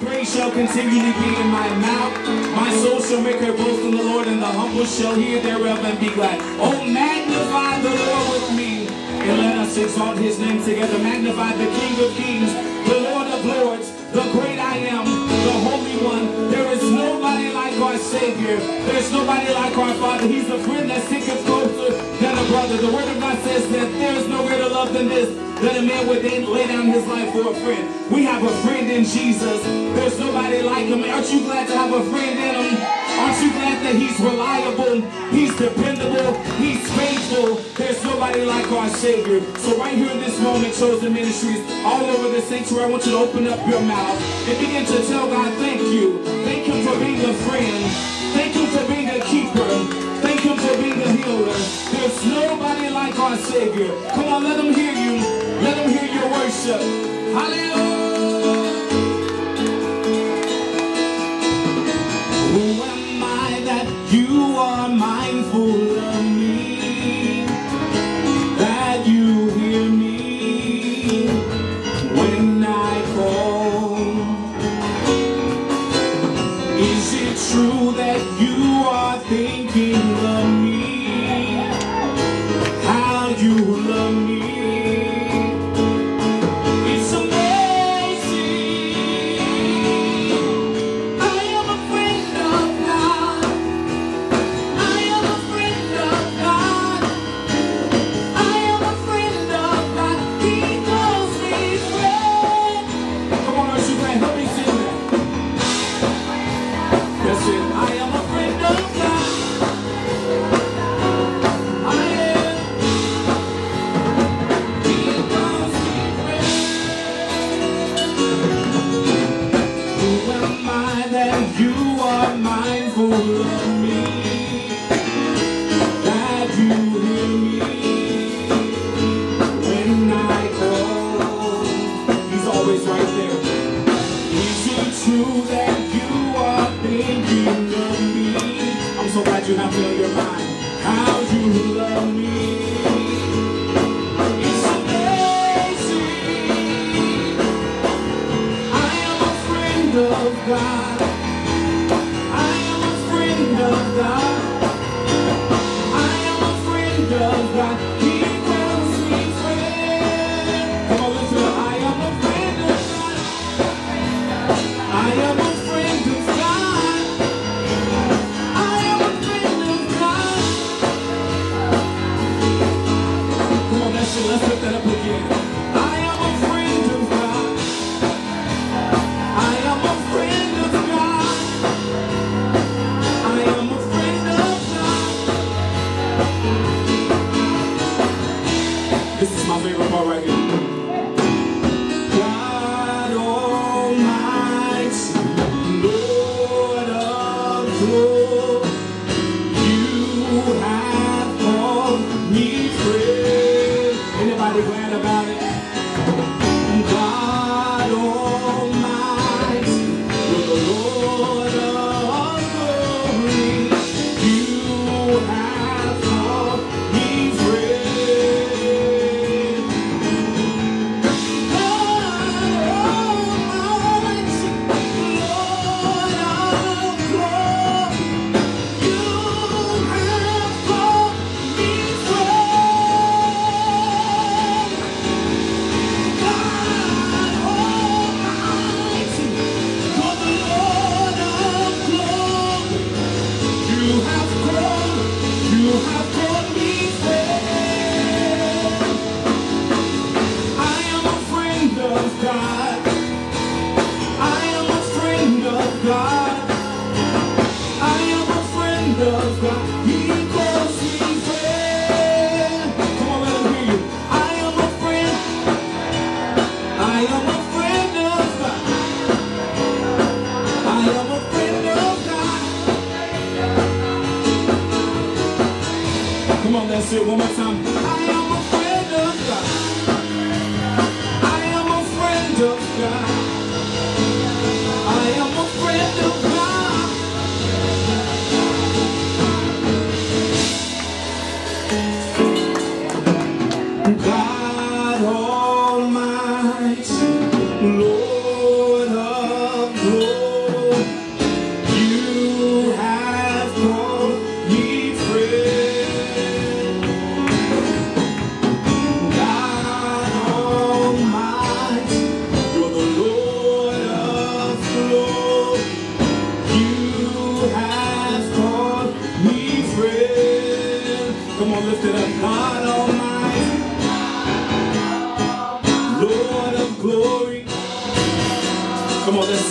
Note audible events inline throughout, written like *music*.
Praise shall continually be in my mouth. My soul shall make her boast in the Lord, and the humble shall hear thereof and be glad. Oh, magnify the Lord with me, and let us exalt his name together. Magnify the King of kings, the Lord of lords, the great I am, the Holy One. Our Savior. There's nobody like our Father. He's a friend that sticketh closer than a brother. The Word of God says that there is no greater love than this, that a man would lay down his life for a friend. We have a friend in Jesus. There's nobody like him. Aren't you glad to have a friend in him? Aren't you glad that he's reliable? He's dependable. He's faithful. There's nobody like our Savior. So right here in this moment, Chosen Ministries, all over the sanctuary, I want you to open up your mouth and begin to tell God, thank you. For being a friend. Thank you for being a keeper. Thank you for being a healer. There's nobody like our Savior. Come on, let them hear you. Let them hear your worship. Hallelujah. Who am I that you are mindful of God. I am a friend of God. I am a friend of God.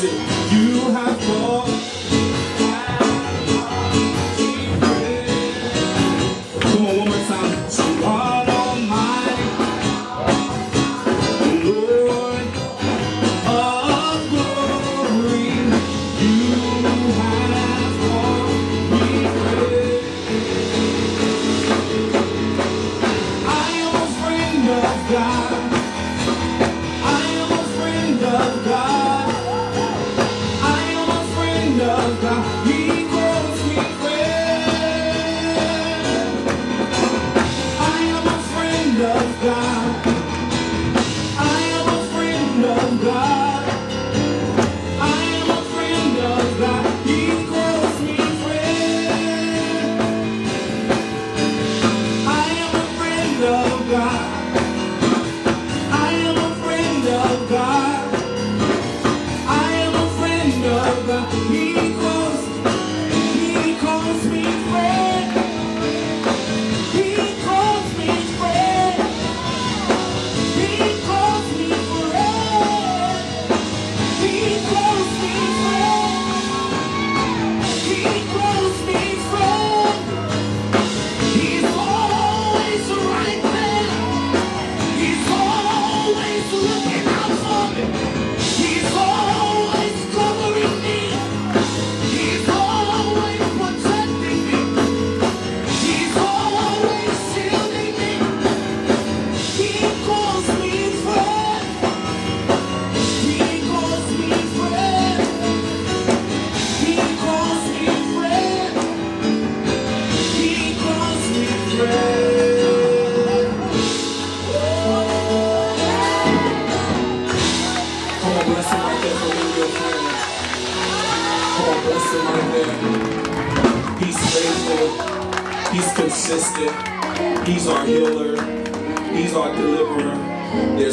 Music.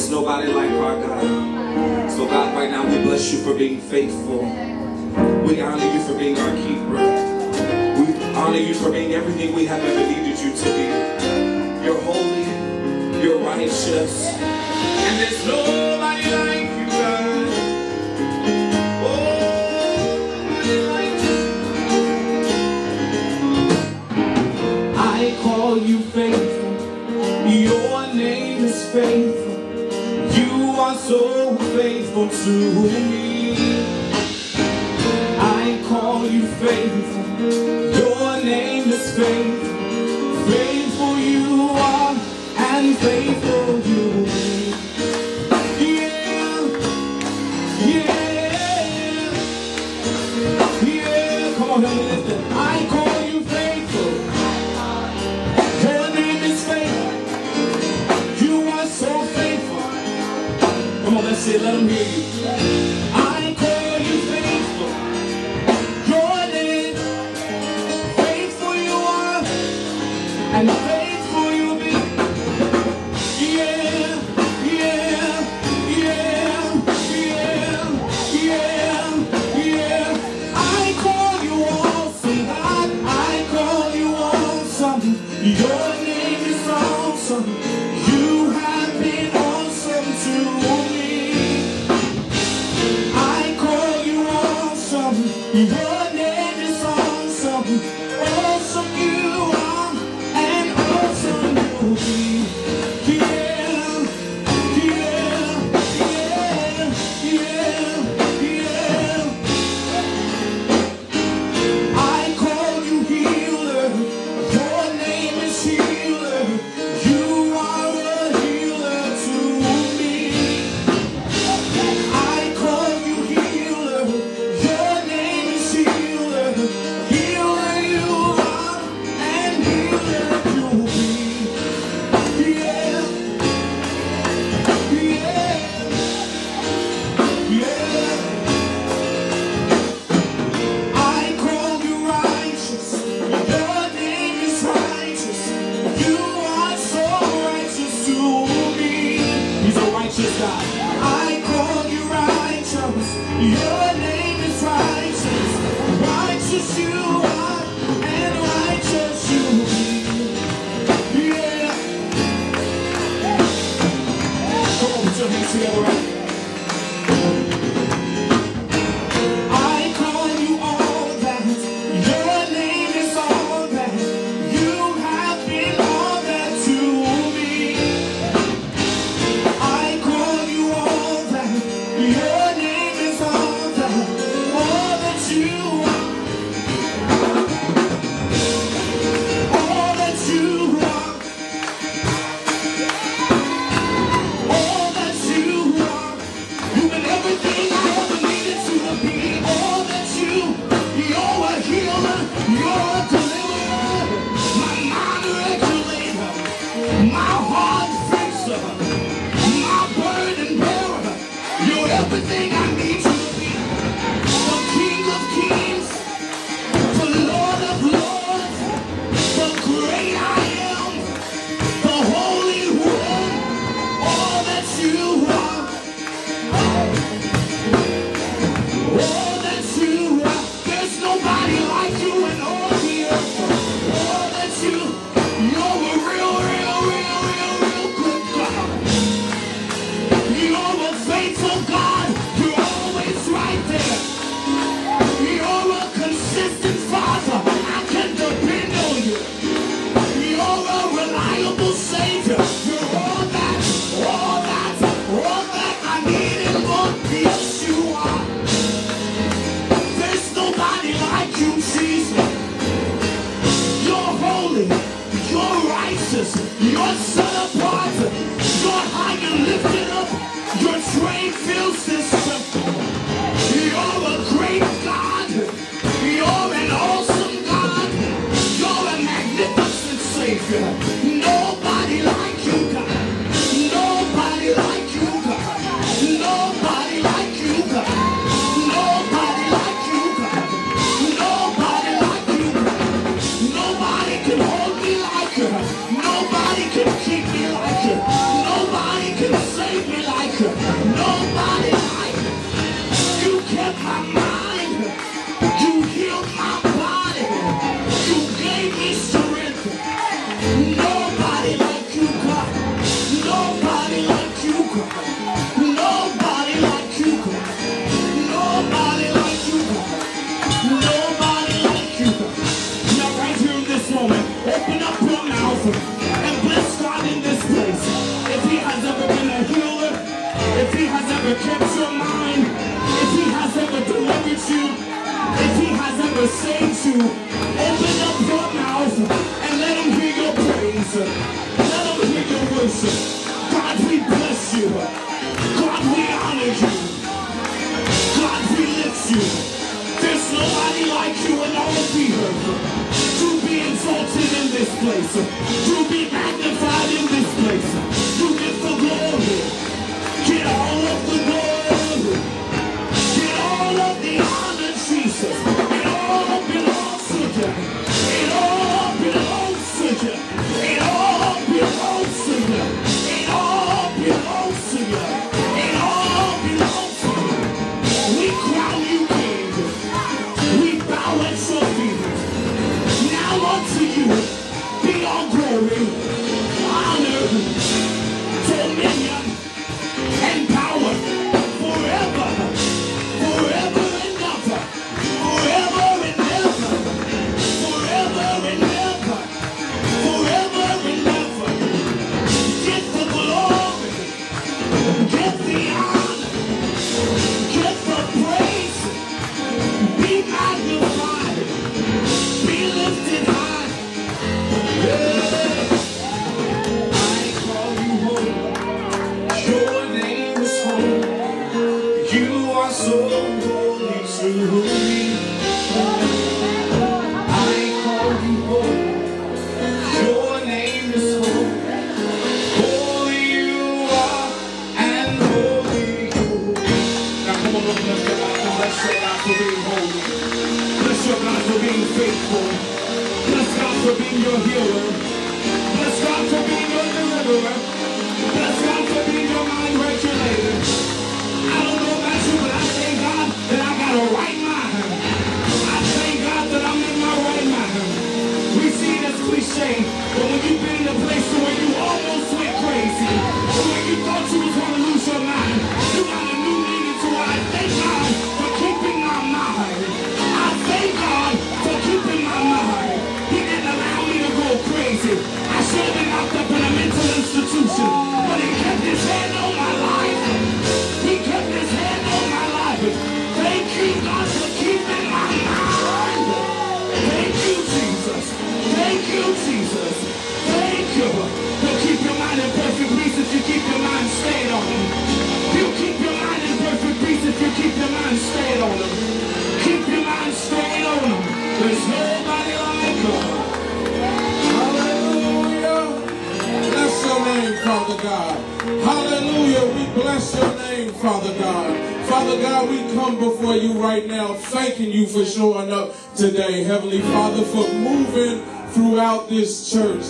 There's nobody like our God. So God, right now we bless you for being faithful. We honor you for being our keeper. We honor you for being everything we have ever needed you to be. You're holy, you're righteous, and there's no so faithful to me. I call you faithful, your name is faithful. Faithful you are, and faithful ser amigo. you.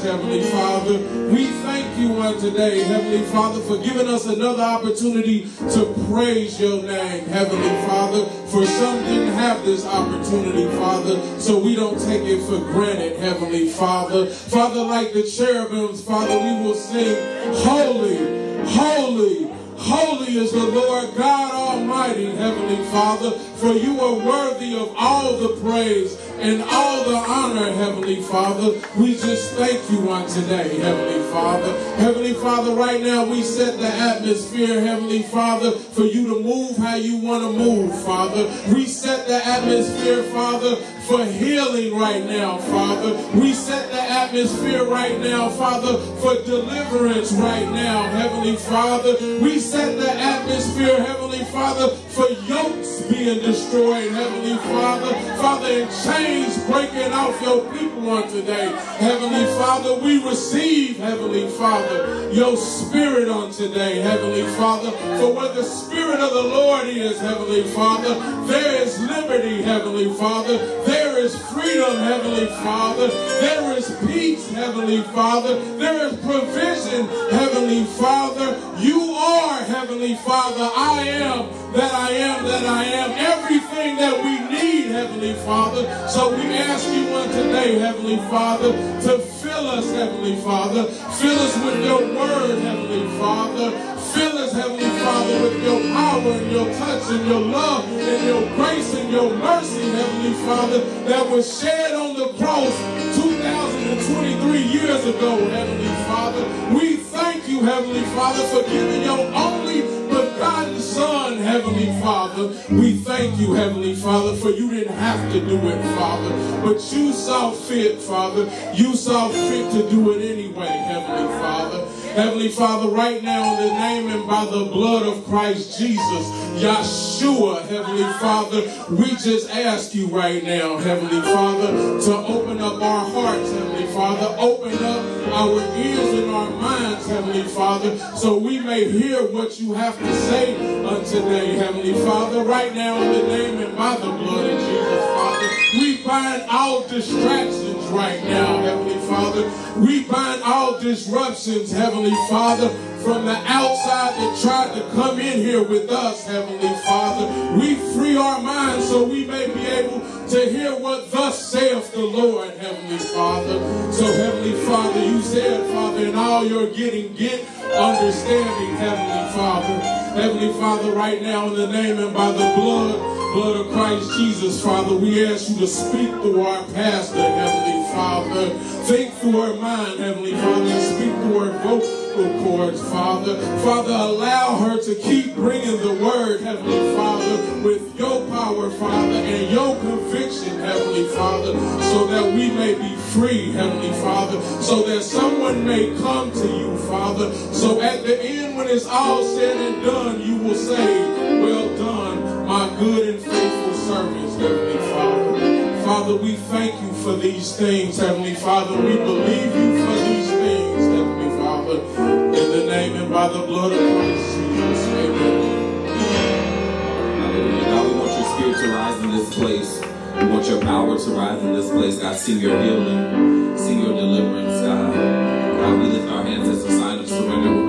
Heavenly Father. We thank you on today, Heavenly Father, for giving us another opportunity to praise your name, Heavenly Father. For some didn't have this opportunity, Father, so we don't take it for granted, Heavenly Father. Father, like the cherubims, Father, we will sing, Holy, Holy, Holy is the Lord God Almighty, Heavenly Father, for you are worthy of all the praise and all the honor, Heavenly Father. We just thank you on today, Heavenly Father. Heavenly Father, right now we set the atmosphere, Heavenly Father, for you to move how you want to move, Father. We set the atmosphere, Father, for healing right now, Father. We set the atmosphere right now, Father, for deliverance right now, Heavenly Father. We set the atmosphere, Heavenly Father, for yokes being destroyed, Heavenly Father. Father, and chains breaking off your people on today. Heavenly Father, we receive, Heavenly Father, your spirit on today, Heavenly Father. For where the spirit of the Lord is, Heavenly Father, there is liberty, Heavenly Father. Is freedom, Heavenly Father. There is peace, Heavenly Father. There is provision, Heavenly Father. You are, Heavenly Father. I am that I am that I am. Everything that we need, Heavenly Father. So we ask you on today, Heavenly Father, to fill us, Heavenly Father. Fill us with your word, Heavenly Father. Fill us, Heavenly Father, with your power and your touch and your love and your grace and your mercy, Heavenly Father, that was shed on the cross 2,023 years ago, Heavenly Father. We thank you, Heavenly Father, for giving your only begotten Son, Heavenly Father. We thank you, Heavenly Father, for you didn't have to do it, Father, but you saw fit, Father. You saw fit to do it anyway, Heavenly Father. Heavenly Father, right now in the name and by the blood of Christ Jesus, Yeshua, Heavenly Father, we just ask you right now, Heavenly Father, to open up our hearts, Heavenly Father, open up our ears and our minds, Heavenly Father, so we may hear what you have to say on today, Heavenly Father, right now in the name and by the blood of Jesus, Father. We bind all distractions right now, Heavenly Father. We bind all disruptions, Heavenly Father, from the outside that tried to come in here with us, Heavenly Father. We free our minds so we may be able to hear what thus saith the Lord, Heavenly Father. So, Heavenly Father, you said, Father, in all you're getting, get understanding, Heavenly Father. Heavenly Father, right now in the name and by the blood, blood of Christ Jesus, Father, we ask you to speak through our pastor, Heavenly Father. Think through her mind, Heavenly Father, speak through her vocal cords, Father. Father, allow her to keep bringing the word, Heavenly Father, with your power, Father, and your conviction, Heavenly Father, so that we may be free, Heavenly Father, so that someone may come to you, Father. So at the end, when it's all said and done, you will say, Well done, my good and faithful servants, Heavenly Father. Father, we thank you for these things, Heavenly Father. We believe you for these things, Heavenly Father. In the name and by the blood of Christ Jesus. Amen. God, we want your spirit to rise in this place. We want your power to rise in this place. God, see your healing, see your deliverance, God. God, we lift our hands as a sign of surrender.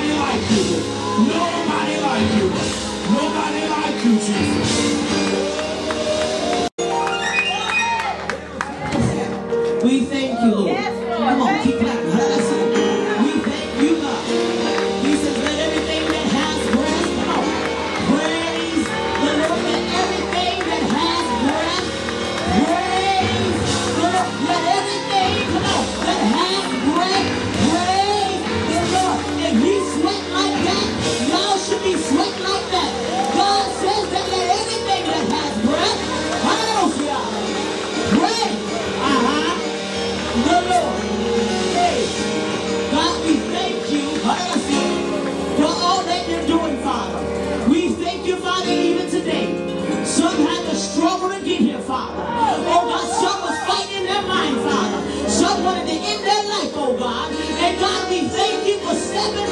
Nobody like you. Nobody like you. Nobody like you, Jesus.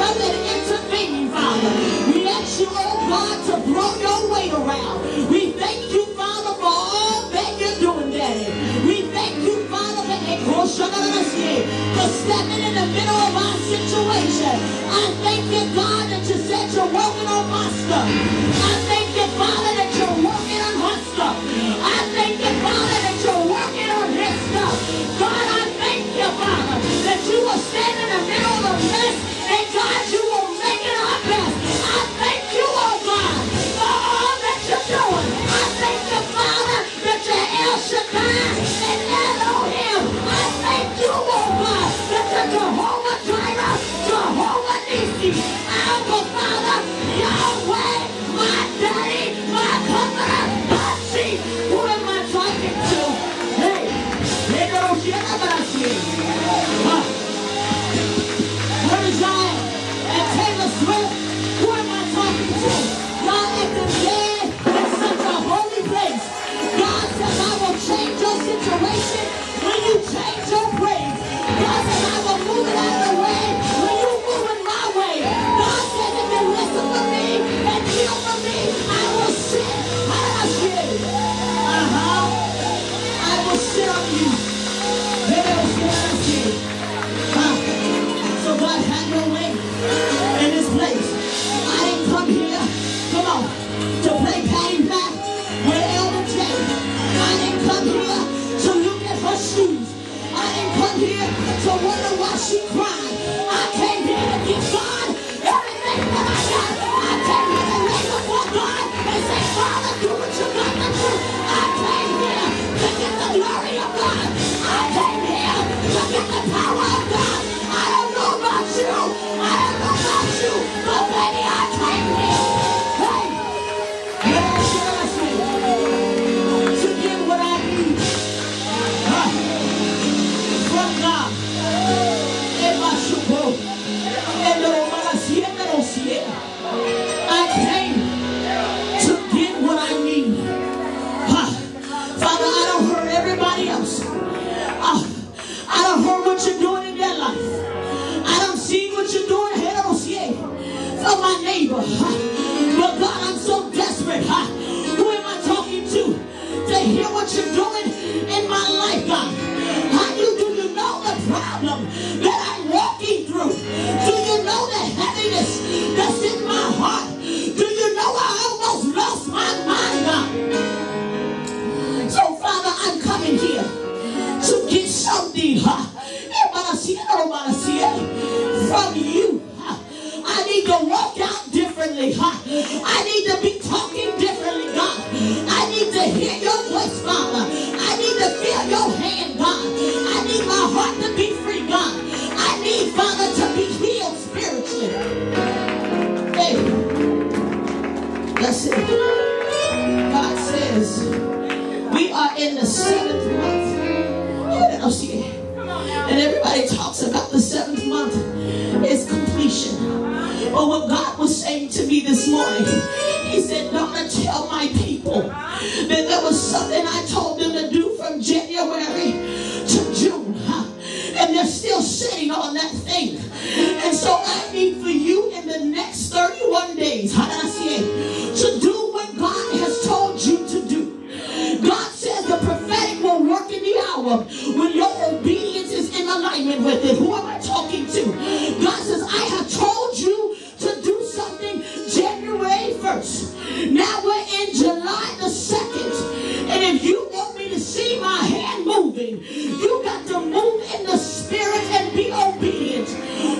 heaven intervene, Father. We ask you, oh God, to blow your weight around. We thank you, Father, for all that you're doing, Daddy. We thank you, Father, for for stepping in the middle of our situation. I thank you, God, that you said you're working on my stuff. I thank you, Father, that Jehovah Jireh, Jehovah Nissi, Abba Father, Yahweh. So wonder why she crying.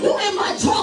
Who am I talking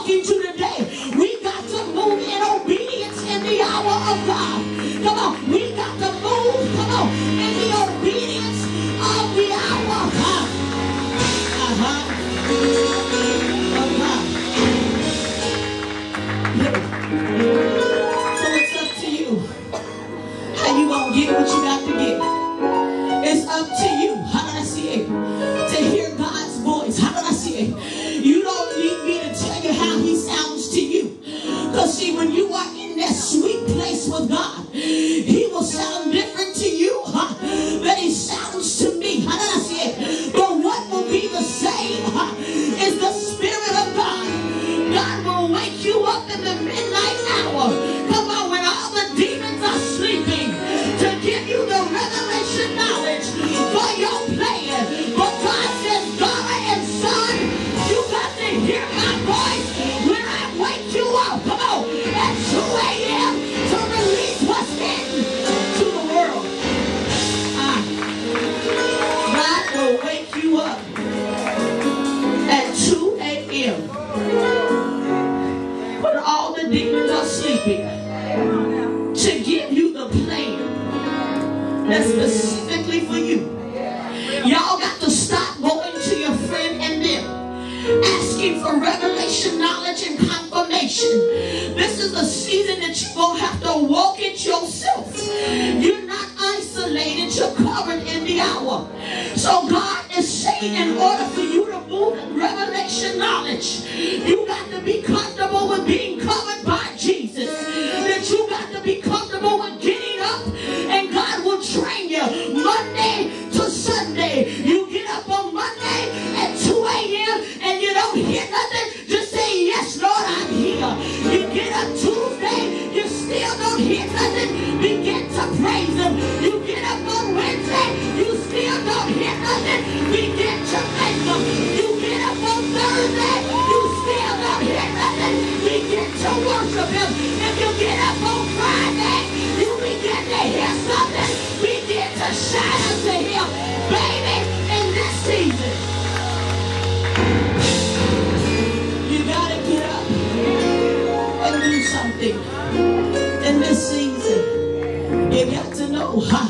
They got to know huh,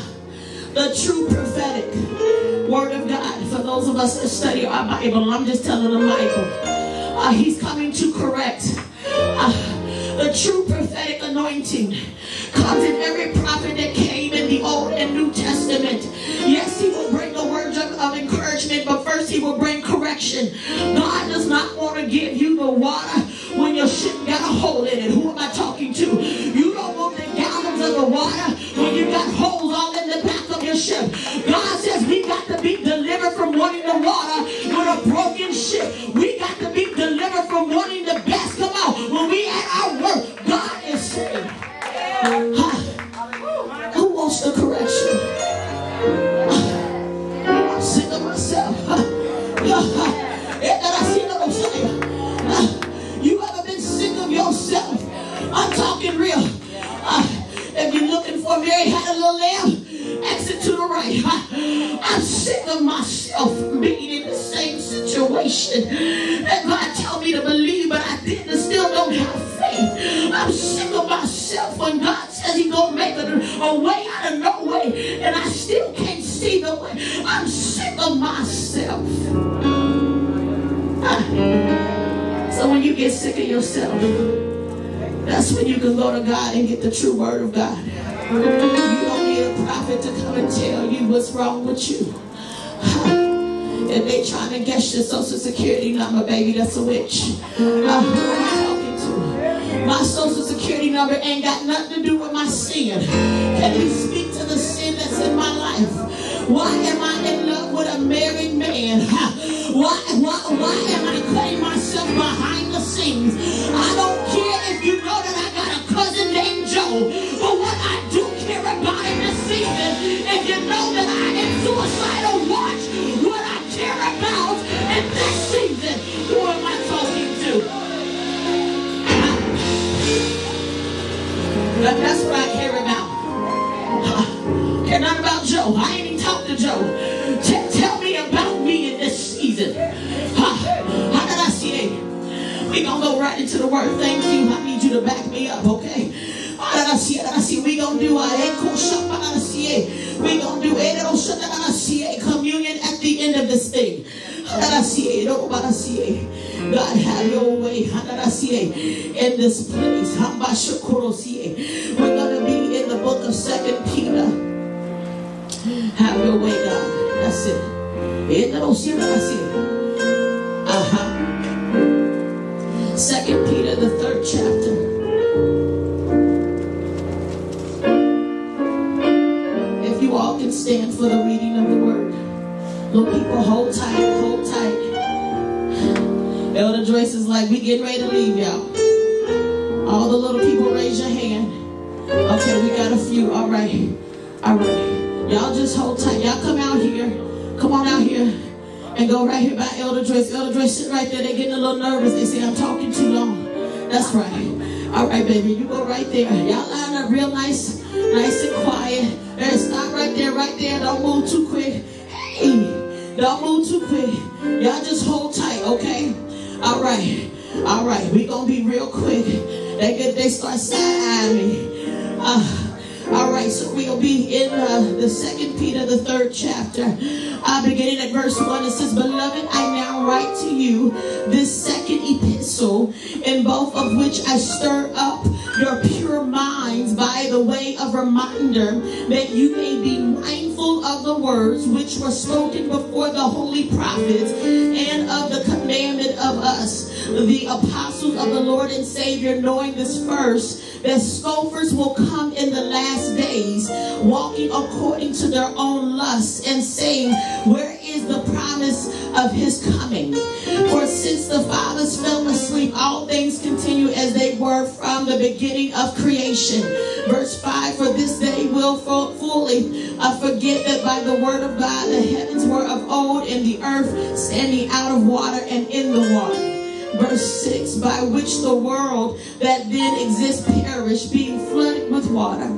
the true prophetic word of God. For those of us that study our Bible, I'm just telling the Bible. Uh, he's coming to correct. Uh, the true prophetic anointing comes in every prophet that came in the Old and New Testament. Yes, he will bring the words of, of encouragement, but first he will bring correction. God does not want to give you the water when your ship got a hole in it. Who am I talking to? You don't want that under the water, when you got holes all in the back of your ship. God says we got to be delivered from wanting the water with a broken ship. We got to be delivered from wanting the best. Come on, when we at our work, God is saying, huh, who wants the correction? I'm sick of myself. You ever been sick of yourself? I'm talking real you looking for Mary had a little lamb. Exit to the right. I, I'm sick of myself being in the same situation that God told me to believe, but I didn't and still don't have faith. I'm sick of myself when God says he's going to make a, a way out of no way, and I still can't see the way. I'm sick of myself. So when you get sick of yourself, that's when you can go to God and get the true word of God. You don't need a prophet to come and tell you what's wrong with you. If they trying to guess your social security number, baby, that's a witch. Uh-huh. My social security number ain't got nothing to do with my sin. Can you speak to the sin that's in my life? Why am I in love with a married man? Why, why, why am I playing myself behind the scenes? I don't care you know that I got a cousin named Joe, but what I do care about in this season, if you know that I am suicidal, watch what I care about in this season. Who am I talking to? But that's what I care about. *sighs* Care not about Joe. I ain't even talked to Joe. T- tell me about me in this season. Huh? *sighs* How did I see it? We gonna go right into the word. Thank you. You to back me up, okay? We gonna do it? We gonna do it? Communion at the end of this thing. Oh? God, have your way. In this place. We're gonna be in the book of Second Peter. Have your way, God. That's it. Second Peter, the third chapter. If you all can stand for the reading of the word. Little people, hold tight, hold tight. Elder Joyce is like, we getting ready to leave, y'all. All the little people, raise your hand. Okay, we got a few. All right. All right. Y'all just hold tight. Y'all come out here. Come on out here. And go right here by Elder dress. Elder dress sit right there. They're getting a little nervous. They say, I'm talking too long. That's right. All right, baby. You go right there. Y'all line up real nice, nice and quiet. And stop right there, right there. Don't move too quick. Hey, don't move too quick. Y'all just hold tight, okay? All right. All right. We gonna be real quick. They get they start side-eyeing me. Uh, all right, so we'll be in uh, the second Peter, the third chapter, uh, beginning at verse one. It says, "Beloved, I now write to you this second epistle, in both of which I stir up your pure minds by the way of reminder, that you may be mindful of the words which were spoken before the holy prophets, and of the commandment of us, the apostles of the Lord and Savior, knowing this first, that scoffers will come in the last days, walking according to their own lusts, and saying, Where is the promise of his coming? For since the fathers fell asleep, all things continue as they were from the beginning of creation. Verse 5 For this day will fully uh, forget that by the word of God. The heavens were of old, and the earth standing out of water and in the water. Verse 6 by which the world that then exists perished being flooded with water.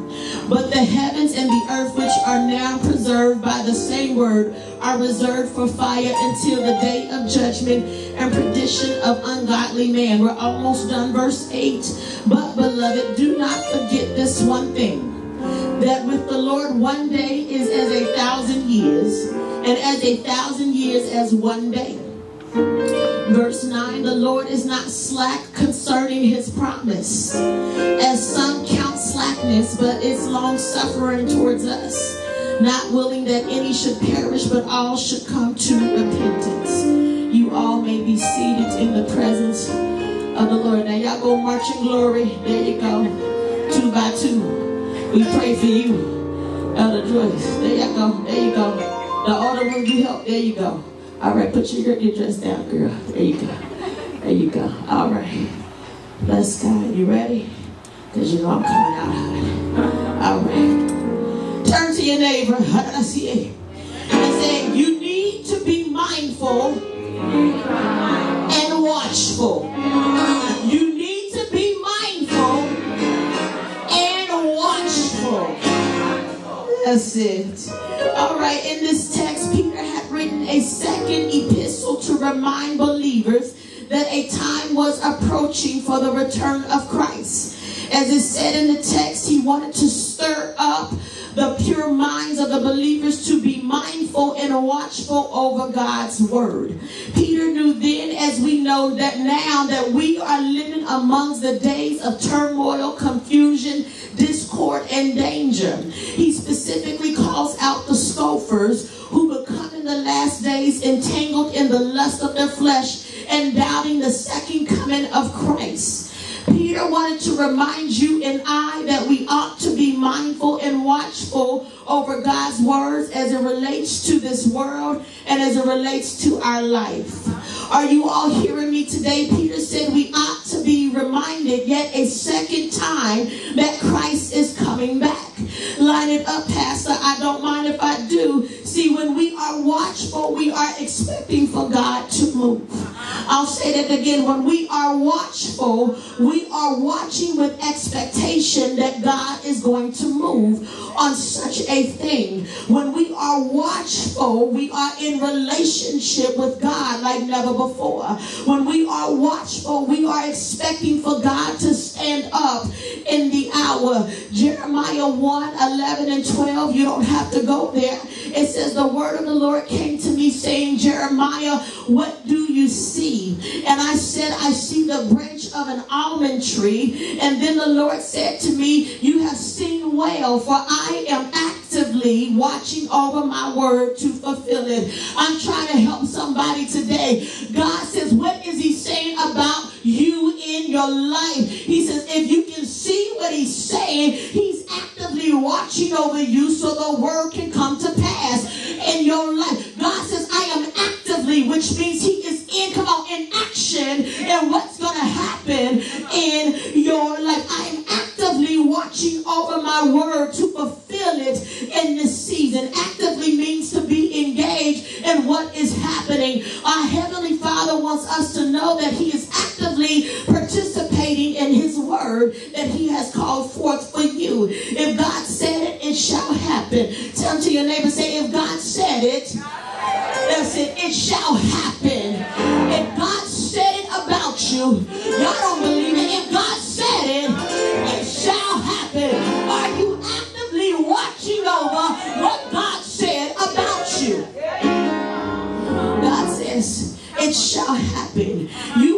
But the heavens and the earth which are now preserved by the same word are reserved for fire until the day of judgment and perdition of ungodly man. We're almost done. Verse 8 but beloved do not forget this one thing that with the Lord one day is as a thousand years and as a thousand years as one day Verse 9 The Lord is not slack concerning his promise, as some count slackness, but is long suffering towards us, not willing that any should perish, but all should come to repentance. You all may be seated in the presence of the Lord. Now, y'all go marching glory. There you go. Two by two. We pray for you, Elder Joyce. There you go. There you go. The order will you help. There you go. All right, put your, your dress down, girl. There you go. There you go. All right. Let's go. You ready? Because you know I'm coming out All right. Turn to your neighbor. *laughs* I see it? And say, you need to be mindful and watchful. All right, in this text, Peter had written a second epistle to remind believers that a time was approaching for the return of Christ. As it said in the text, he wanted to stir up the pure minds of the believers to be mindful and watchful over God's word. Peter knew then, as we know that now, that we are living amongst the days of turmoil, confusion, discord, and danger. He specifically calls out the scoffers who become in the last days entangled in the lust of their flesh and doubting the second coming of Christ. Peter wanted to remind you and I that we ought to be mindful and watchful over God's words as it relates to this world and as it relates to our life. Are you all hearing me today? Peter said we ought to be reminded yet a second time that Christ is coming back. Line it up, Pastor. I don't mind if I do. See, when we are watchful, we are expecting for God to move. I'll say that again. When we are watchful, we are watching with expectation that God is going to move on such a thing. When we are watchful, we are in relationship with God like never before. When we are watchful, we are expecting for God to stand up in the hour. Jeremiah 1 11 and 12, you don't have to go there. It says, The word of the Lord came to me, saying, Jeremiah, what do you see? And I said, I see the branch of an almond tree. And then the Lord said to me, You have seen well, for I am actively watching over my word to fulfill it. I'm trying to help somebody today. God says, What is He saying about you in your life? He says, If you can see what He's saying, He's actively watching over you so the word can come to pass in your life. God says, I am actively, which means He is in, come on, in action and what's going to happen in your life. I am watching over my word to fulfill it in this season. Actively means to be engaged in what is happening. Our Heavenly Father wants us to know that He is actively participating in His word that He has called forth for you. If God said it, it shall happen. Tell to your neighbor, say, if God said it, that's it, it shall happen. If God said it about you, y'all don't believe it. If God said it, it shall happen. Are you actively watching over what God said about you? God says, it shall happen. You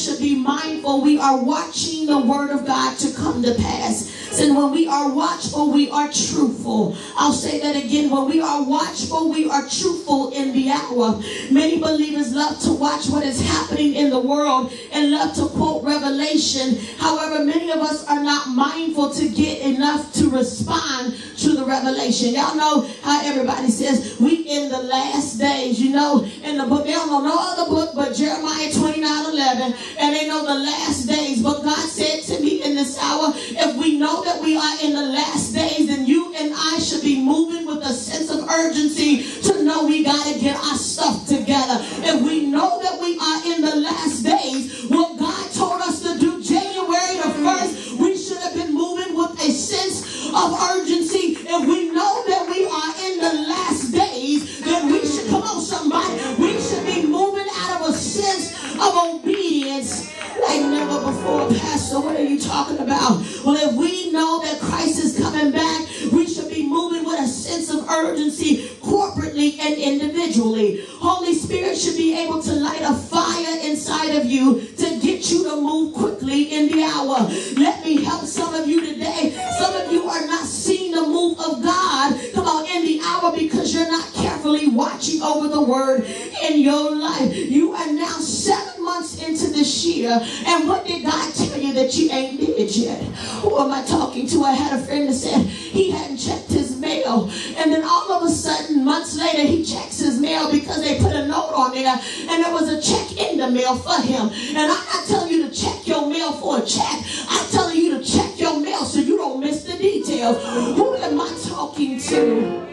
should be mindful. We are watching the word of God to come to pass. And when we are watchful, we are truthful. I'll say that again. When we are watchful, we are truthful in the hour. Many believers love to watch what is happening in the world and love to quote Revelation. However, many of us are not mindful to get enough to respond to the revelation. Y'all know how everybody says we in the last days. You know, in the book, they don't know no other book but Jeremiah 29 11, and they know the last days. But God said to me in this hour, if we know that we are in the last days, then you and I should be moving with a sense of urgency to know we got to get our stuff together. If we know that we are in the last days, what God told us to do January the 1st, we should have been moving with a sense of urgency. If we know that we are in the last days, then we should, come on somebody, we should be moving out of a sense of obedience like never before. Pastor, what are you talking about? Well, if we know that Christ is coming back, we should be moving with a sense of urgency corporately and individually. Holy Spirit should be able to light a fire inside of you to get you to move quickly in the hour. Let me help some of you today. Some of you are not seeing the move of God, come on, in the hour because you're not carefully watching over the word in your life. You are now seven months year, and what did God tell you that you ain't did yet? Who am I talking to? I had a friend that said he hadn't checked his mail, and then all of a sudden, months later, he checks his mail because they put a note on there, and there was a check in the mail for him. And I'm not telling you to check your mail for a check. I'm telling you to check your mail so you don't miss the details. Who am I talking to?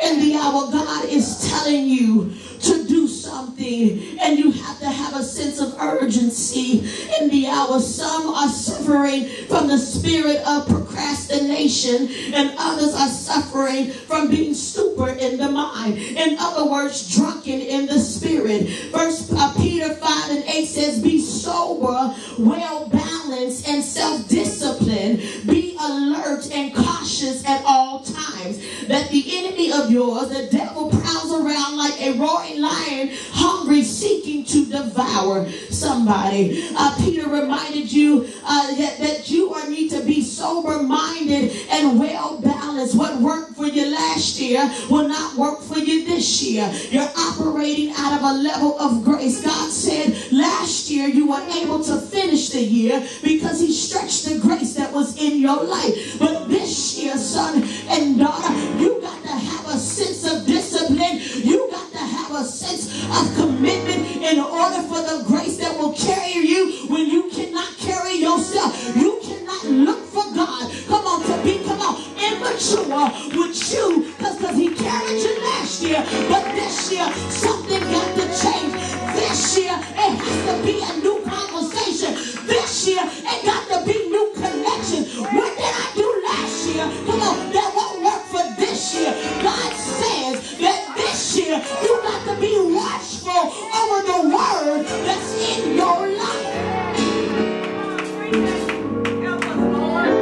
In the hour, God is telling you to do something, and you have to have a sense of urgency in the hour. Some are suffering from the spirit of procrastination, and others are suffering from being stupor in the mind. In other words, drunken in the spirit. First uh, Peter 5 and 8 says, Be sober, well balanced, and self discipline, Be alert and cautious at all times. That the enemy of yours, the devil prowls around like a roaring lion, hungry, seeking to devour somebody. Uh, Peter reminded you uh, that, that you are need to be sober minded and well balanced. What worked for you last year will not work for you this year. You're operating out of a level of grace. God said last year you were able to finish the year because He stretched the grace that was in your life. But this year, son and daughter, you got to have a sense of discipline. You got to have a sense of commitment in order for the grace that will carry you when you cannot carry yourself. You cannot look for God. Come immature with you because he carried you last year. But this year, something got to change. This year, it has to be a new conversation. This year, it got to be new connection. What did I do last year? Come on, that won't work for this year. God says that this year, you got to be watchful over the word that's in your life.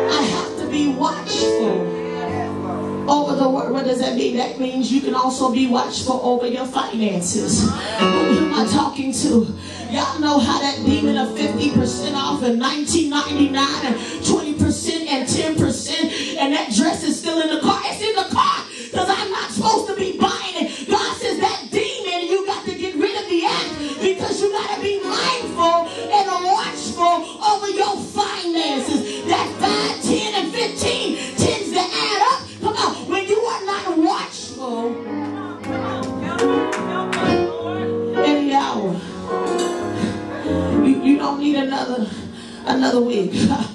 I have to be watchful over the word. What does that mean? That means you can also be watchful over your finances. Who am I talking to? Y'all know how that demon of 50% off and 19.99 and 20% and 10% and that dress is still in the car. It's in the car because I'm not supposed to be buying it. God says that demon, you got to get rid of the act because you got to be mindful and watchful over your finances. That 5, 10, and 15 another wig. Uh,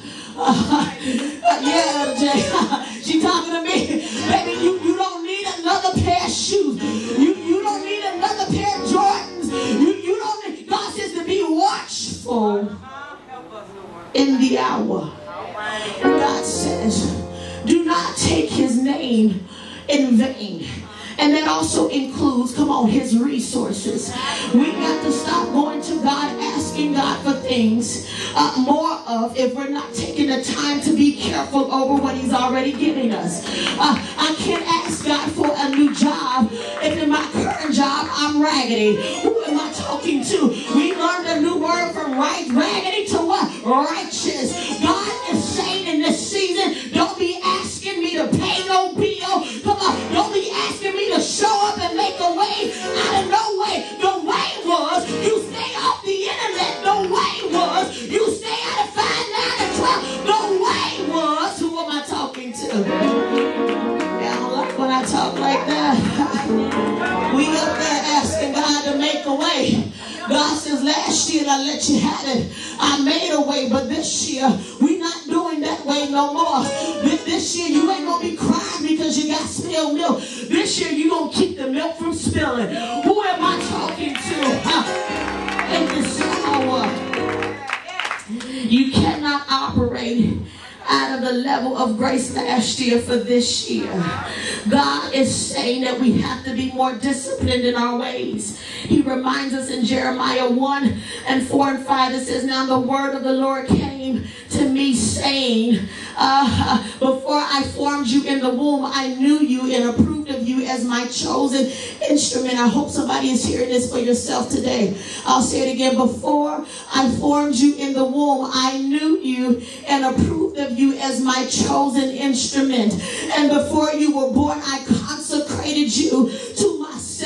more disciplined in our ways. He reminds us in Jeremiah 1 and 4 and 5, it says, Now the word of the Lord came to me saying, uh, Before I formed you in the womb, I knew you and approved of you as my chosen instrument. I hope somebody is hearing this for yourself today. I'll say it again. Before I formed you in the womb, I knew you and approved of you as my chosen instrument. And before you were born, I consecrated you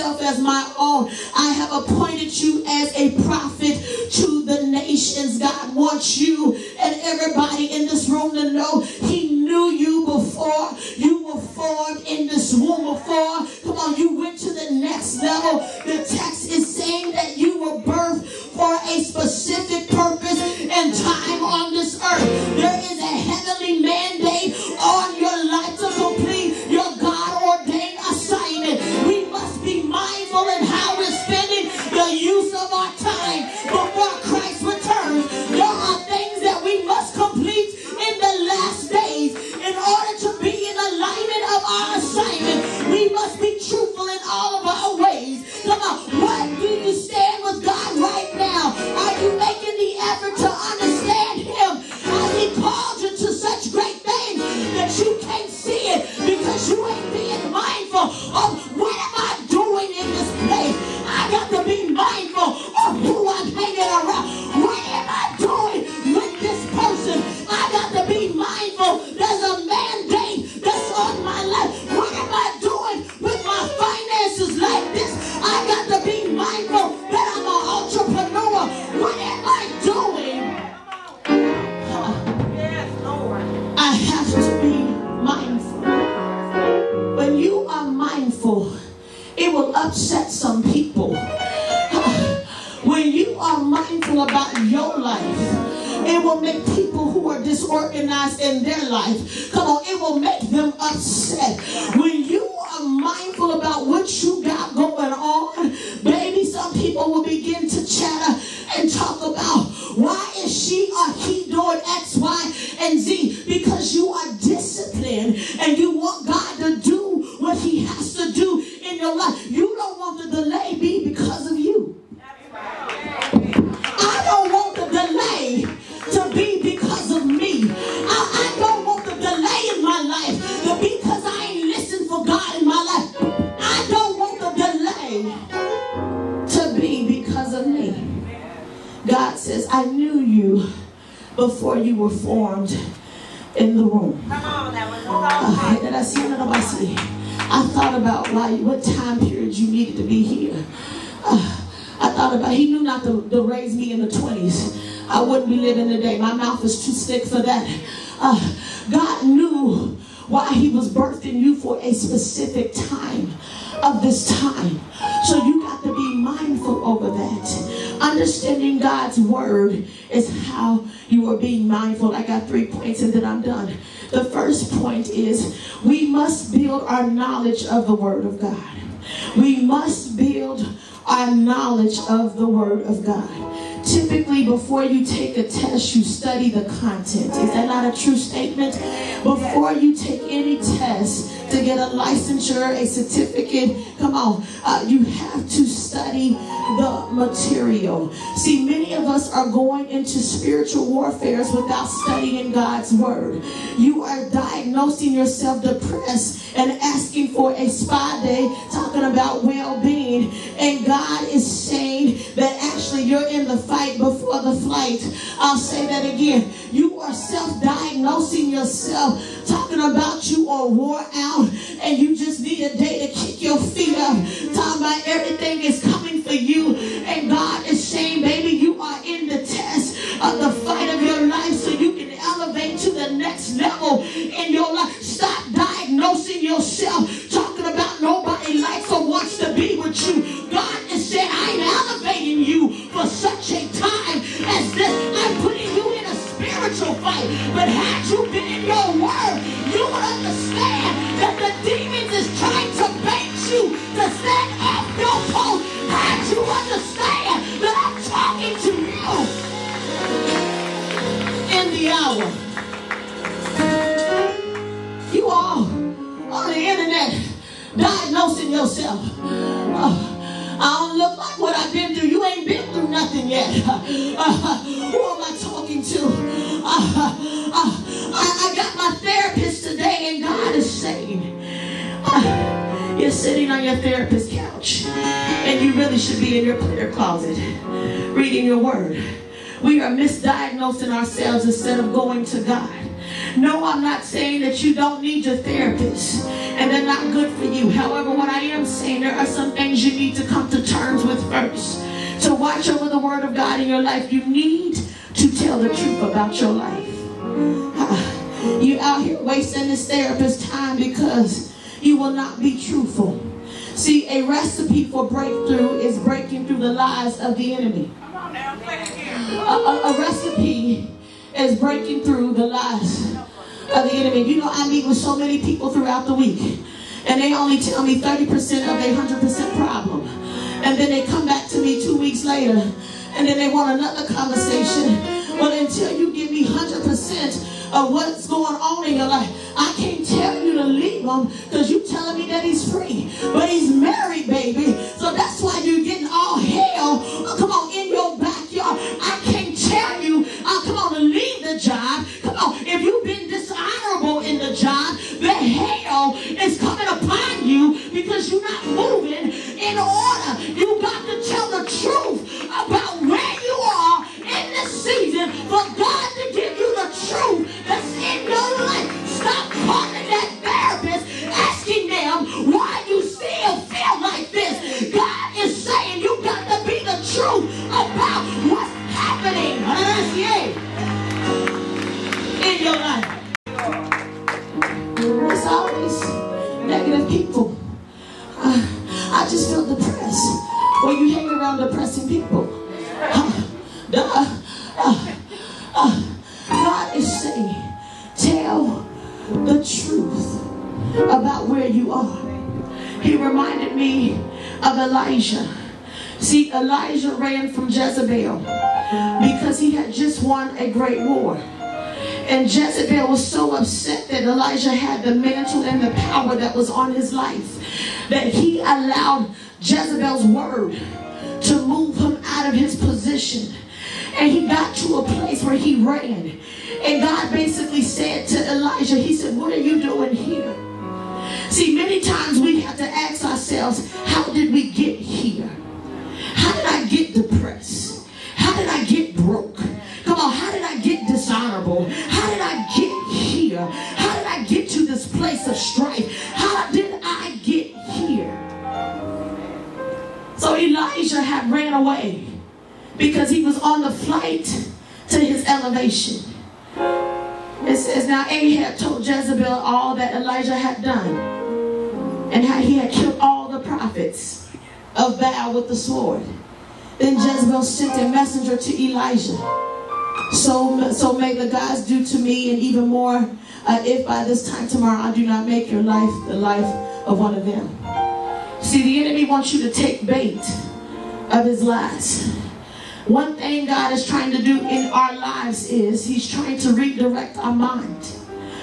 myself as my own. I have appointed you as a prophet to the nations. God got three points and then I'm done. The first point is we must build our knowledge of the word of God. We must build our knowledge of the word of God. Typically, before you take a test, you study the content. Is that not a true statement? Before you take any test to get a licensure, a certificate, come on, uh, you have to study the material. See, many of us are going into spiritual warfares without studying God's word. You are diagnosing yourself depressed and asking for a spa day, talking about well-being, and God is saying that actually you're in the fight before the flight. I'll say that again. You are self-diagnosing yourself, talking about you are wore out and you just need a day to kick your feet up, talking about everything is coming for you, and God is saying, baby, you are in the test of the fight of your life so you can elevate to the next level in your life. Stop diagnosing yourself, talking about nobody likes or wants to be with you. God is saying, I'm elevating you for such a time as this. I'm putting you in a spiritual fight. But had you been in your word, you would understand that the demons is trying to bait you to stand off your post. Had you understand that I'm talking to you in the hour. You all on the internet diagnosing yourself. Oh, I don't look like what I've been through. You ain't been through nothing yet. Uh, *laughs* who am I talking to? Uh, uh, I, I, got my therapist today, and God is saying, *laughs* You're sitting on your therapist couch, and you really should be in your prayer closet reading your word. We are misdiagnosing ourselves instead of going to God. No, I'm not saying that you don't need your therapist and they're not good for you. However, what I am saying, there are some things you need to come to terms with first. To watch over the word of God in your life, you need to tell the truth about your life. Ah, you out here wasting this therapist's time because you will not be truthful. See, a recipe for breakthrough is breaking through the lies of the enemy. A, a, a recipe is breaking through the lies of the enemy. You know, I meet with so many people throughout the week, and they only tell me 30% of their 100% problem. And then they come back to me two weeks later, and then they want another conversation. Well, until you give me 100% of what's going on in your life, I can't tell you to leave him because you're telling me that he's free. But he's married, baby. So that's why you're getting all hell, oh, come on, job. Come on, if you've been dishonorable in the job, the hell is coming upon you because you're not moving in order. You got to tell the truth about where you are in this season for God to give you the truth that's in your life. Stop calling that therapist, asking them why you still feel like this. God is saying you got to be the truth about what's happening. It's always negative people. Uh, I just feel depressed when you hang around depressing people. Uh, uh, uh, uh, God is saying, tell the truth about where you are. He reminded me of Elijah. See, Elijah ran from Jezebel because he had just won a great war. And Jezebel was so upset that Elijah had the mantle and the power that was on his life that he allowed Jezebel's word to move him out of his position. And he got to a place where he ran. And God basically said to Elijah, he said, what are you doing here? See, many times we have to ask ourselves, how did we get here? How did I get depressed? How did I get broke? Come on, how did I get dishonorable? How did I get to this place of strife? How did I get here? So Elijah had ran away because he was on the flight to his elevation. It says, now Ahab told Jezebel all that Elijah had done and how he had killed all the prophets of Baal with the sword. Then Jezebel sent a messenger to Elijah. So, so may the gods do to me and even more uh, if by this time tomorrow I do not make your life the life of one of them. See, the enemy wants you to take bait of his lies. One thing God is trying to do in our lives is he's trying to redirect our mind.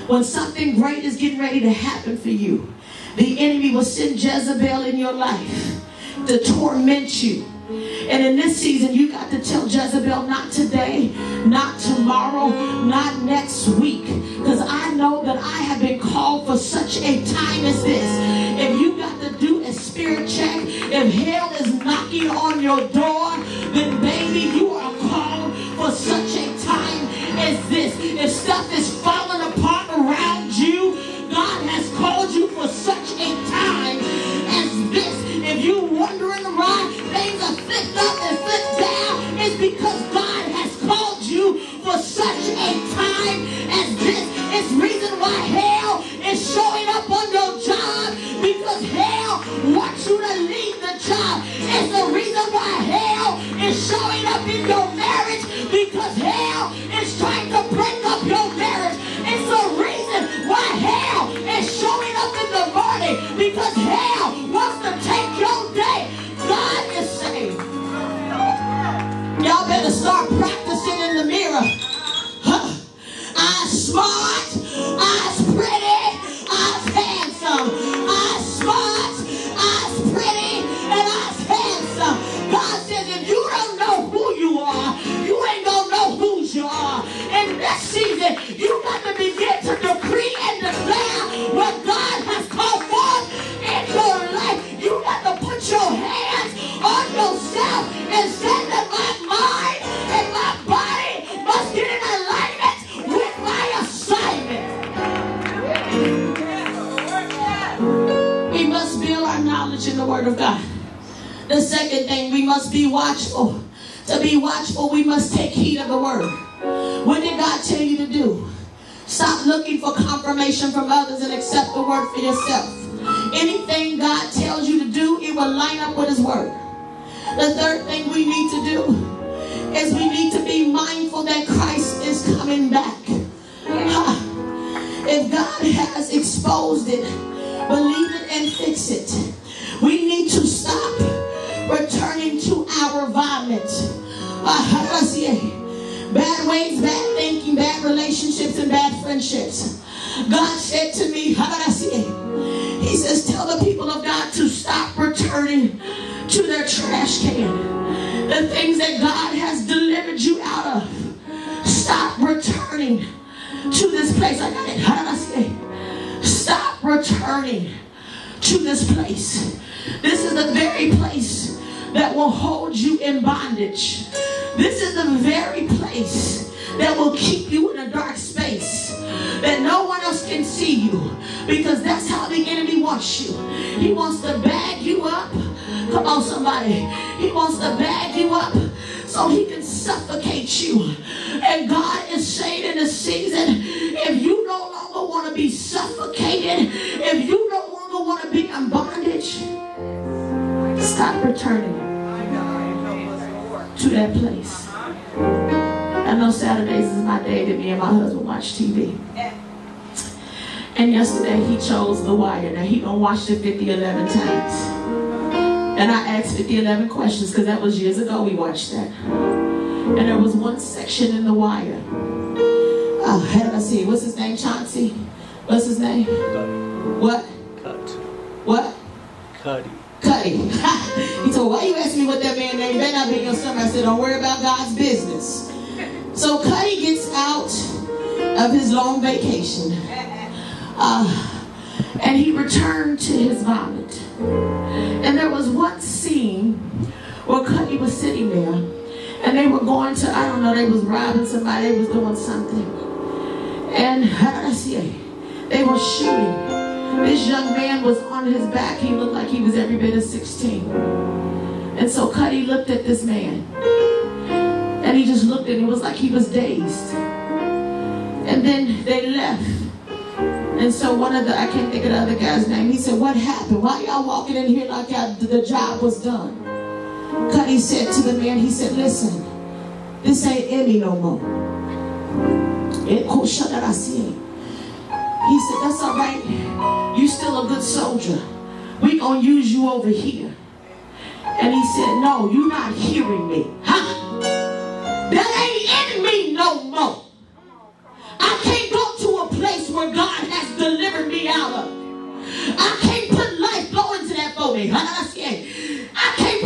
When something great is getting ready to happen for you, the enemy will send Jezebel in your life to torment you. And in this season, you got to tell Jezebel, not today, not tomorrow, not next week. Because I know that I have been called for such a time as this. If you got to do a spirit check, if hell is knocking on your door, then baby, you are called for such a time as this. If stuff is hell is showing up on your job because hell wants you to leave the job. It's the reason why hell is showing up in your marriage because hell is trying to break up your marriage. It's the reason why hell is showing up in the morning because hell wants to take your day. God is saying, y'all better start I'm smart, I'm pretty, I'm handsome. I'm smart, I'm pretty, and I'm handsome. God says if you don't know who you are, you ain't gonna know whose you are. In this season, you got to begin to decree and declare what God has called forth in your life. You got to put your hands on yourself and say the Word of God. The second thing, we must be watchful. To be watchful, we must take heed of the Word. What did God tell you to do? Stop looking for confirmation from others and accept the Word for yourself. Anything God tells you to do, it will line up with His Word. The third thing we need to do is we need to be mindful that Christ is coming back. If God has exposed it, believe it and fix it. We need to stop returning to our. Ah, *laughs* Bad ways, bad thinking, bad relationships, and bad friendships. God said to me, *laughs* He says, tell the people of God to stop returning to their trash can. The things that God has delivered you out of. Stop returning to this place. I got it. *laughs* Stop returning to this place. This is the very place that will hold you in bondage. This is the very place that will keep you in a dark space that no one else can see you because that's how the enemy wants you. He wants to bag you up. Come on, somebody. He wants to bag you up so he can suffocate you. And God is saying in this season, if you no longer want to be suffocated, if you no longer want to be in bondage, kept returning to that place. I know Saturdays is my day that me and my husband watch TV. And yesterday he chose The Wire. Now he gonna watch it 50, 11 times. And I asked 50, 11 questions because that was years ago we watched that. And there was one section in The Wire. Uh, oh, how did I see? What's his name? Chauncey? What's his name? What? Cut. What? Cutty. Cutty. *laughs* he told, why you asking me what that man name? Better not be your son. I said, don't worry about God's business. So Cutty gets out of his long vacation. Uh, and he returned to his vomit. And there was one scene where Cutty was sitting there and they were going to, I don't know, they was robbing somebody, they was doing something. And how did I see it? They were shooting. This young man was on his back. He looked like he was every bit of 16. And so Cutty looked at this man. And he just looked at him. It was like he was dazed. And then they left. And so one of the, I can't think of the other guy's name, he said, what happened? Why y'all walking in here like y'all, the job was done? Cutty said to the man, he said, listen, this ain't Emmy no more. It, oh, that I see. He said, that's all right. You still a good soldier. We gonna use you over here. And he said, no, you're not hearing me. Huh? That ain't in me no more. I can't go to a place where God has delivered me out of. I can't put life, blow into that for me. I can't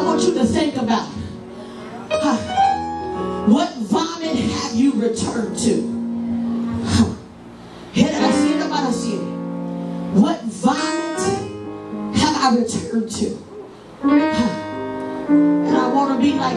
I want you to think about huh, what vomit have you returned to? What vomit have I returned to? Huh. And I want to be like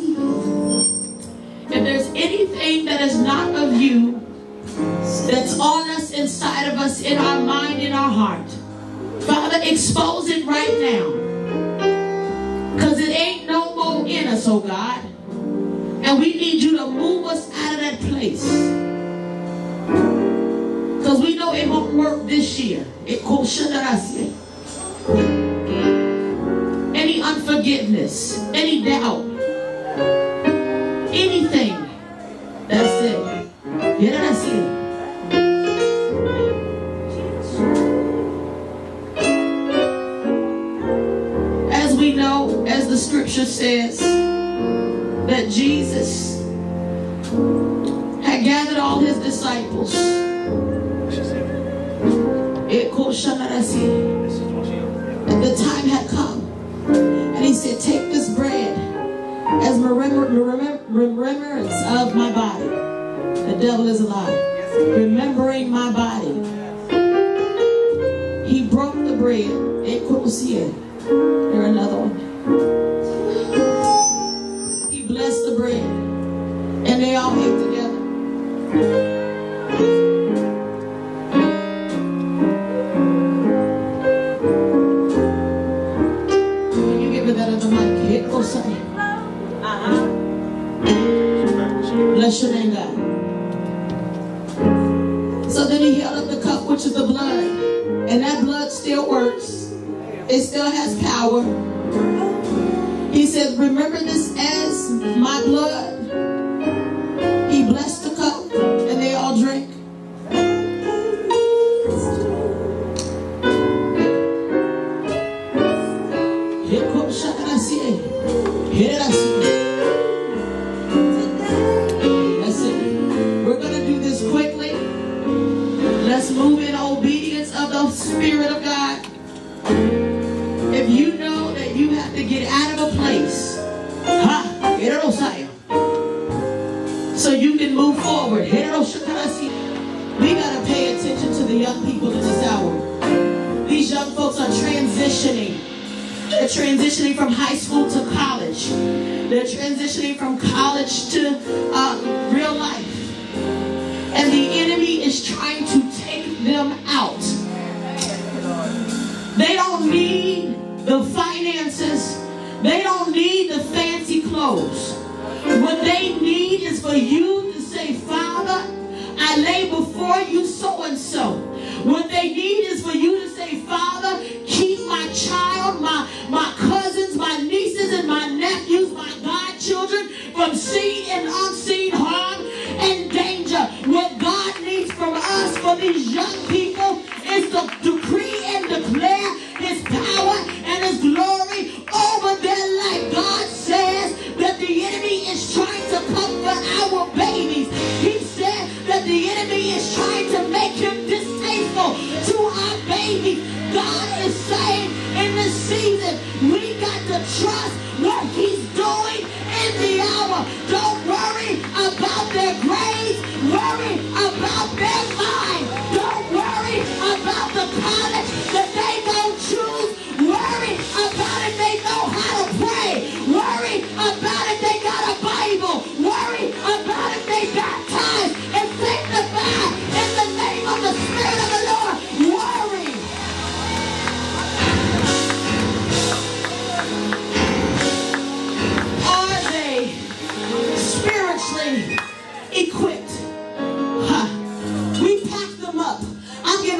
in our mind, in our heart. Father, expose it right now. Because it ain't no more in us, oh God. And we need you to move us out of that place. Because we know it won't work this year. It could Any unforgiveness, any doubt, Spirit of God, if you know that you have to get out of a place, ha, so you can move forward. We got to pay attention to the young people in this hour. These young folks are transitioning. They're transitioning from high school to college. They're transitioning from college to uh, real life. They don't need the finances. They don't need the fancy clothes. What they need is for you to say, Father, I lay before you so and so. What they need is for you to say, Father, keep my child, my, my cousins, my nieces, and my nephews, my godchildren from seen and unseen harm and danger. What God needs from us, for these young people, is to decree and declare his power and his glory over their life. God says that the enemy is trying to come for our babies. He said that the enemy is trying to make him distasteful to our babies. God is saying in this season, we got to trust what he's doing in the hour. Don't worry about their grades. Worry about their mind. About the college that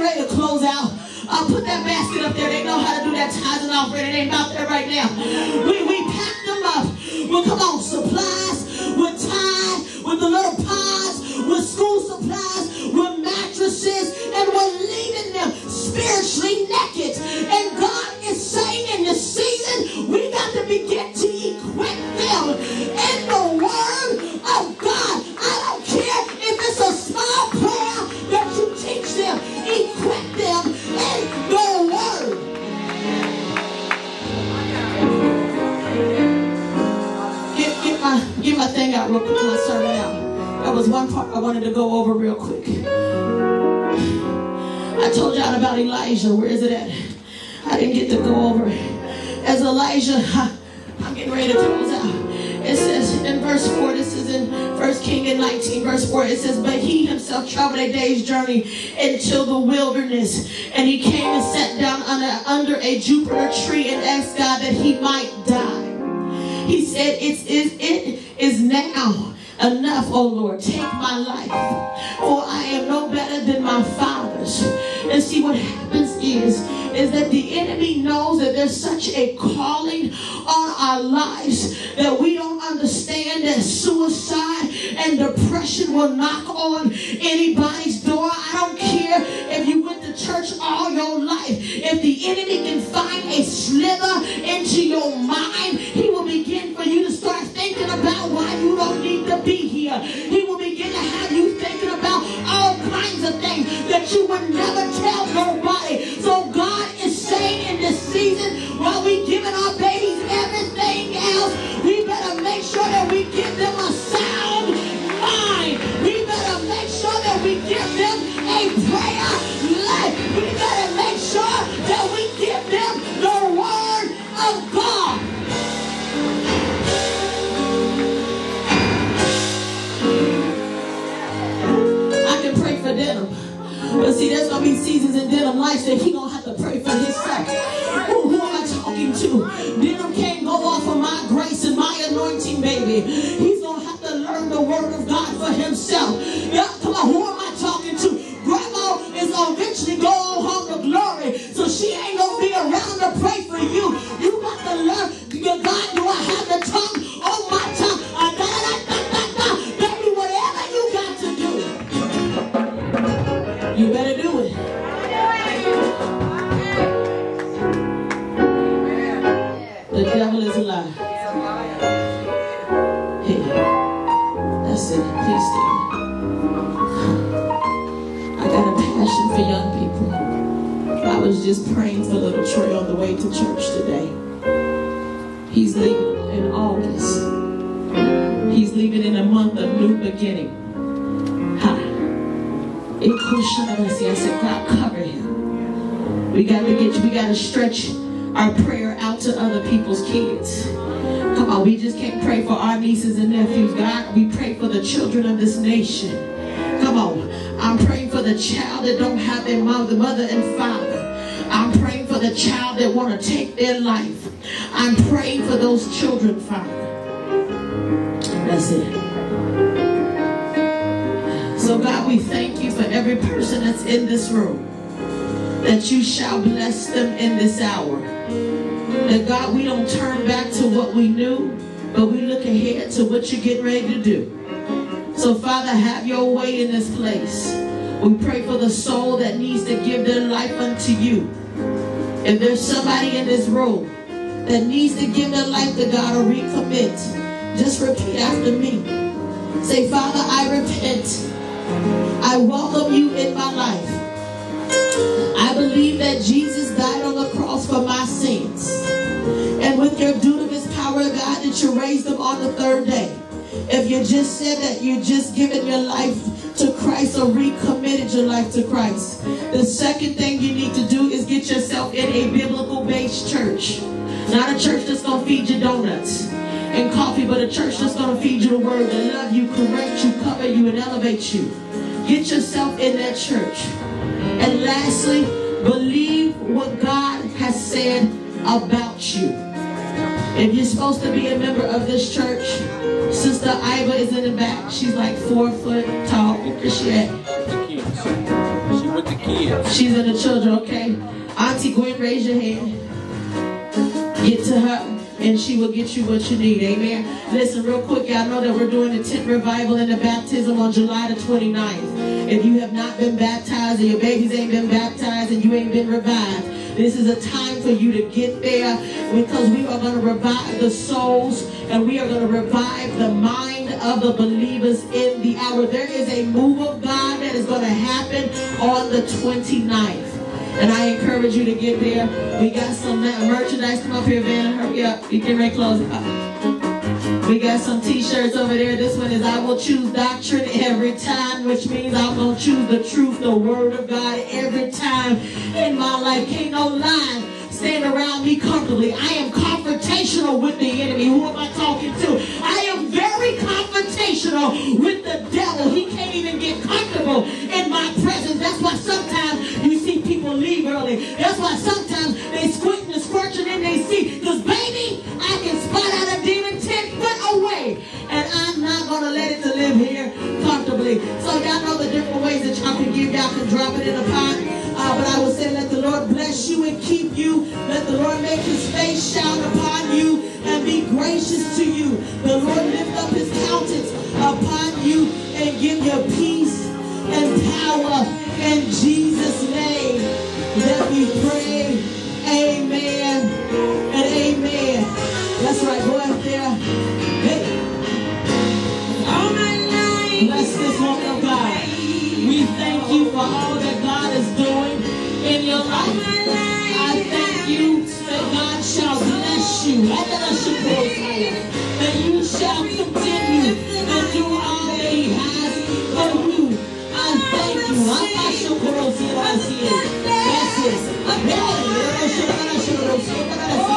getting ready to close out. I'll put that basket up there. They know how to do that tithes and offering. It ain't out there right now. We, we packed them up. Well, come on, supplies with tithe, with the little pods, with school supplies, with mattresses, and we're leaving them spiritually naked. And God is saying in this season, we got to begin to equip them Get my get my thing out real quick, my sermon out. That was one part I wanted to go over real quick. I told y'all about Elijah. Where is it at? I didn't get to go over it. As Elijah, *laughs* I'm getting ready to close out. It says in verse 4, this is in 1 King in 19, verse 4, it says, But he himself traveled a day's journey into the wilderness, and he came and sat down under, under a juniper tree and asked God that he might die. He said, It's it, it is now enough, O Lord. Take my life, for I am no better than my fathers. And see what happens is, is that the enemy knows that there's such a calling on our lives that we don't understand that suicide and depression will knock on anybody's door. I don't care if you went to church all your life. If the enemy can find a sliver into your mind, he will begin for you to start thinking about why you don't need to be here. He will begin to have you thinking about all kinds of things that you would never tell nobody. So God is saying in this season, while we giving our babies everything else, we better make sure that we give them a sound give them a prayer life. We better make sure that we give them the word of God. I can pray for Denham. But see, there's gonna be seasons in Denham life that he gonna have to pray for himself. Who, who am I talking to? Denham can't go off of my grace and my anointing, baby. He's gonna have to learn the word of God for himself. Yeah, come on, who am I talking to? Grandma is eventually go on home to glory, so she ain't gonna be around to pray for you. You got to learn. Your God, do I have the tongue Oh, my tongue? Ah, da, da. Baby, whatever you got to do, you better was just praying for little Trey on the way to church today. He's leaving in August. He's leaving in a month of new beginning. Ha. I said, God, cover him. We got to get, we got to stretch our prayer out to other people's kids. Come on, we just can't pray for our nieces and nephews. God, we pray for the children of this nation. Come on, I'm praying for the child that don't have their mother, mother and father. The child that want to take their life. I'm praying for those children, Father. That's it. So God, we thank you for every person that's in this room. That you shall bless them in this hour. That God, we don't turn back to what we knew, but we look ahead to what you're getting ready to do. So Father, have your way in this place. We pray for the soul that needs to give their life unto you. If there's somebody in this room that needs to give their life to God or recommit, just repeat after me. Say, Father, I repent. I welcome you in my life. I believe that Jesus died on the cross for my sins. And with your dunamis power, God, that you raised him on the third day. If you just said that you just given your life to Christ or recommitted your life to Christ, the second thing you need to do is get yourself in a biblical-based church. Not a church that's going to feed you donuts and coffee, but a church that's going to feed you the word and love you, correct you, cover you, and elevate you. Get yourself in that church. And lastly, believe what God has said about you. If you're supposed to be a member of this church, Sister Iva is in the back. She's like four foot tall. Where's she at? The kids. She with the kids. She's in the children, okay? Auntie Gwen, raise your hand. Get to her and she will get you what you need. Amen. Listen, real quick, y'all know that we're doing the tent revival and the baptism on July the 29th. If you have not been baptized or your babies ain't been baptized and you ain't been revived, this is a time for you to get there because we are going to revive the souls and we are going to revive the mind of the believers in the hour. There is a move of God that is going to happen on the 29th. And I encourage you to get there. We got some merchandise. Come up here, Van. Hurry up. You can ready close. We got some t-shirts over there. This one is I will choose doctrine every time, which means I'm going to choose the truth, the word of God every time in my life. Can't no lie stand around me comfortably. I am confrontational with the enemy. Who am I talking to? I am very confrontational with the devil. He can't even get comfortable in my presence. That's why sometimes you people leave early. That's why sometimes they squint and squirching and then they see. Because baby, I can spot out a demon 10 foot away. And I'm not going to let it to live here comfortably. So y'all know the different ways that y'all can give. Y'all can drop it in a pot. Uh, but I will say, let the Lord bless you and keep you. Let the Lord make his face shine upon you and be gracious to you. The Lord lift up his countenance upon you and give you peace and power in Jesus praying. Amen and amen. That's right, go out there. Hey. All my life. Bless this woman of God. We thank you for all that God is doing in your life. I thank you that God shall bless you. I That you shall continue to do all that he has for you. I thank you. I bless you, boys. 素晴らしい素晴らしい